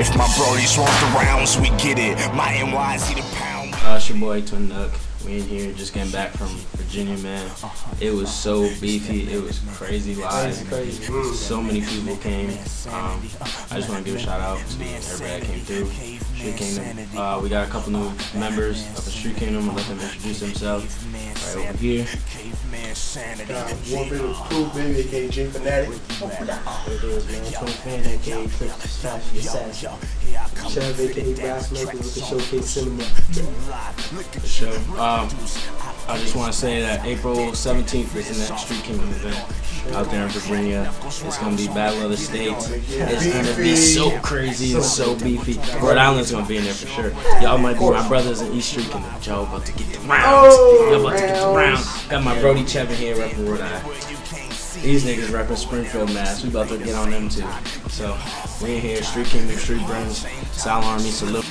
If my brodies want the rounds, we get it. My NYZ the pound. Uh, it's your boy Twin Duck. We in here just getting back from Virginia, man. It was so beefy. It was crazy live. So many people came. Um, I just want to give a shout out to everybody that came through. Street Kingdom. Uh, we got a couple new members of the Street Kingdom. I'll let them introduce themselves right over here. Uh, one bit of cool baby, aka J Phanatik. It is, man. Twin fan, aka Prince Fashion Assassin. Chev, aka Brass Knuckles with the Showcase Cinema. the show. Um, I just want to say that April 17th is the next Street Kingdom event out there in Virginia. It's going to be Battle of the States. It's going to be so crazy and so beefy. Rhode Island's going to be in there for sure. Y'all might be my brothers in East Street Kingdom. Joe about to get the rounds. Y'all about to get the rounds. Got my Brody Chevin here repping Rhode Island. These niggas repping Springfield, Mass. We about to get on them too. So we in here, Street Kingdom, Street Burns, Sal Army, salute.